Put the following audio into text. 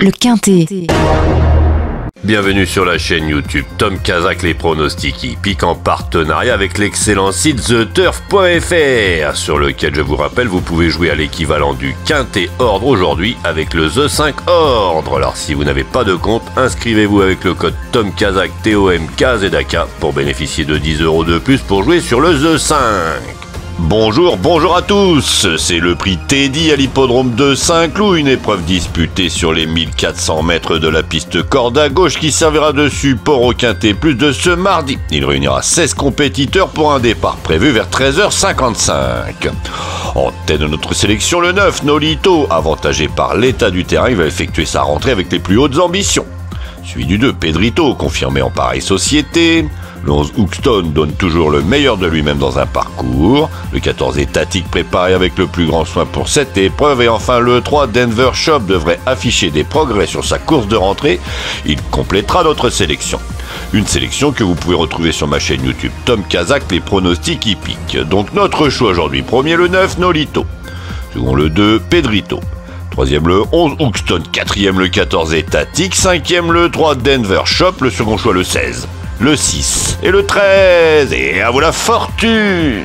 Le quintet. Bienvenue sur la chaîne YouTube Tom Kazak les pronostics hippiques en partenariat avec l'excellent site TheTurf.fr sur lequel je vous rappelle vous pouvez jouer à l'équivalent du quintet ordre aujourd'hui avec le The 5 ordre. Alors si vous n'avez pas de compte, inscrivez-vous avec le code Tom Kazak TOMK ZAK pour bénéficier de 10 euros de plus pour jouer sur le The 5. Bonjour, bonjour à tous C'est le prix Teddy à l'hippodrome de Saint-Cloud, une épreuve disputée sur les 1400 mètres de la piste corde à gauche qui servira de support au Quintet Plus de ce mardi. Il réunira 16 compétiteurs pour un départ prévu vers 13h55. En tête de notre sélection, le 9, Nolito, avantagé par l'état du terrain, il va effectuer sa rentrée avec les plus hautes ambitions. Suivi du 2, Pedrito, confirmé en pareille société. Le 11 Hookstone donne toujours le meilleur de lui-même dans un parcours. Le 14 étatique préparé avec le plus grand soin pour cette épreuve. Et enfin le 3 Denver Shop devrait afficher des progrès sur sa course de rentrée. Il complétera notre sélection. Une sélection que vous pouvez retrouver sur ma chaîne YouTube Tom Kazak, les pronostics hippiques. Donc notre choix aujourd'hui, premier le 9 Nolito. Second le 2 Pedrito. Troisième le 11 Hookstone. Quatrième le 14 étatique. Cinquième le 3 Denver Shop. Le second choix le 16 le 6 et le 13. Et à vous la fortune